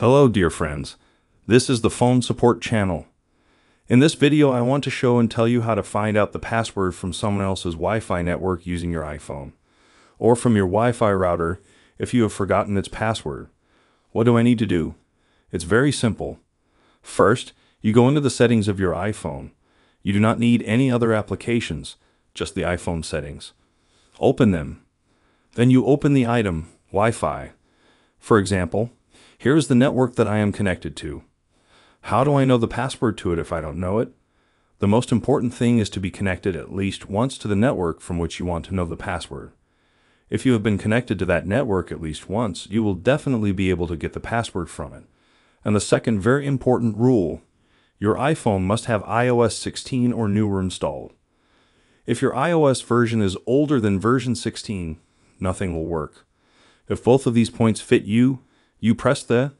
Hello, dear friends. This is the phone support channel. In this video, I want to show and tell you how to find out the password from someone else's Wi-Fi network using your iPhone, or from your Wi-Fi router if you have forgotten its password. What do I need to do? It's very simple. First, you go into the settings of your iPhone. You do not need any other applications, just the iPhone settings. Open them. Then you open the item, Wi-Fi. For example, here is the network that I am connected to. How do I know the password to it if I don't know it? The most important thing is to be connected at least once to the network from which you want to know the password. If you have been connected to that network at least once, you will definitely be able to get the password from it. And the second very important rule, your iPhone must have iOS 16 or newer installed. If your iOS version is older than version 16, nothing will work. If both of these points fit you, you press the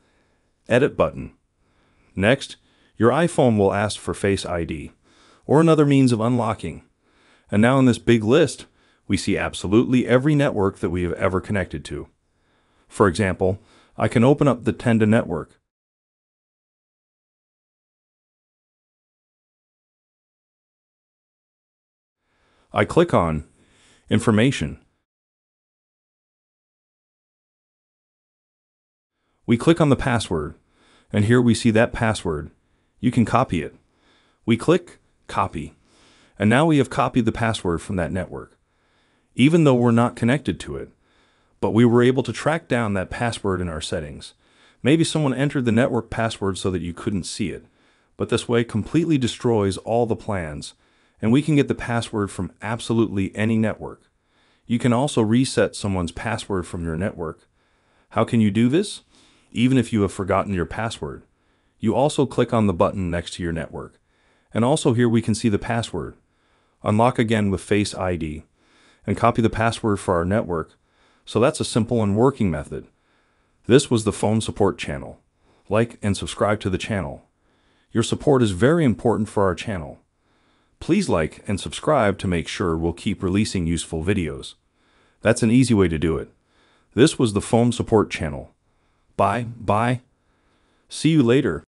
Edit button. Next, your iPhone will ask for Face ID, or another means of unlocking. And now in this big list, we see absolutely every network that we have ever connected to. For example, I can open up the Tenda network. I click on Information. We click on the password, and here we see that password. You can copy it. We click Copy, and now we have copied the password from that network, even though we're not connected to it. But we were able to track down that password in our settings. Maybe someone entered the network password so that you couldn't see it, but this way completely destroys all the plans, and we can get the password from absolutely any network. You can also reset someone's password from your network. How can you do this? Even if you have forgotten your password. You also click on the button next to your network. And also here we can see the password. Unlock again with Face ID and copy the password for our network. So that's a simple and working method. This was the phone support channel. Like and subscribe to the channel. Your support is very important for our channel. Please like and subscribe to make sure we'll keep releasing useful videos. That's an easy way to do it. This was the phone support channel. Bye, bye. See you later.